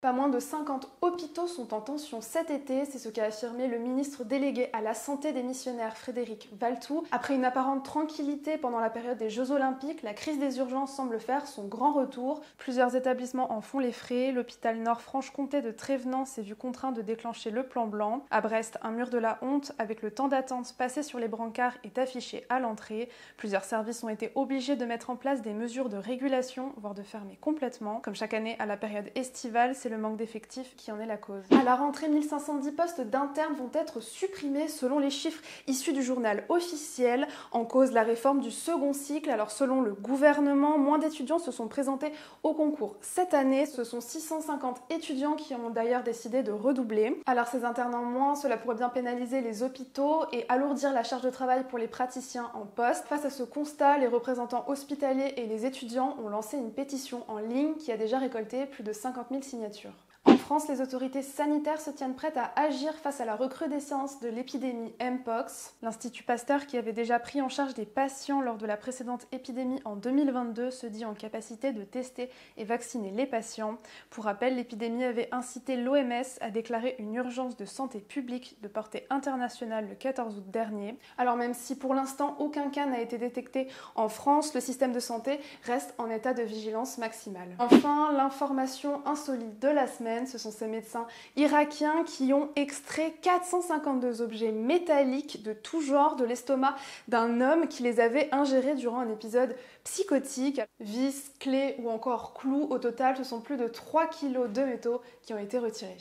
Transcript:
Pas moins de 50 hôpitaux sont en tension cet été, c'est ce qu'a affirmé le ministre délégué à la santé des missionnaires Frédéric Valtou. Après une apparente tranquillité pendant la période des Jeux Olympiques, la crise des urgences semble faire son grand retour. Plusieurs établissements en font les frais. L'hôpital Nord-Franche-Comté de Trévenant s'est vu contraint de déclencher le plan blanc. À Brest, un mur de la honte avec le temps d'attente passé sur les brancards est affiché à l'entrée. Plusieurs services ont été obligés de mettre en place des mesures de régulation, voire de fermer complètement. Comme chaque année à la période estivale, le manque d'effectifs qui en est la cause. À la rentrée, 1510 postes d'internes vont être supprimés selon les chiffres issus du journal officiel. En cause, la réforme du second cycle. Alors selon le gouvernement, moins d'étudiants se sont présentés au concours cette année. Ce sont 650 étudiants qui ont d'ailleurs décidé de redoubler. Alors ces internes en moins, cela pourrait bien pénaliser les hôpitaux et alourdir la charge de travail pour les praticiens en poste. Face à ce constat, les représentants hospitaliers et les étudiants ont lancé une pétition en ligne qui a déjà récolté plus de 50 000 signatures. En France, les autorités sanitaires se tiennent prêtes à agir face à la recrudescence de l'épidémie Mpox. L'Institut Pasteur, qui avait déjà pris en charge des patients lors de la précédente épidémie en 2022, se dit en capacité de tester et vacciner les patients. Pour rappel, l'épidémie avait incité l'OMS à déclarer une urgence de santé publique de portée internationale le 14 août dernier. Alors même si pour l'instant aucun cas n'a été détecté en France, le système de santé reste en état de vigilance maximale. Enfin, l'information insolite de la semaine, ce sont ces médecins irakiens qui ont extrait 452 objets métalliques de tout genre de l'estomac d'un homme qui les avait ingérés durant un épisode psychotique. Vis, clés ou encore clous, au total ce sont plus de 3 kilos de métaux qui ont été retirés.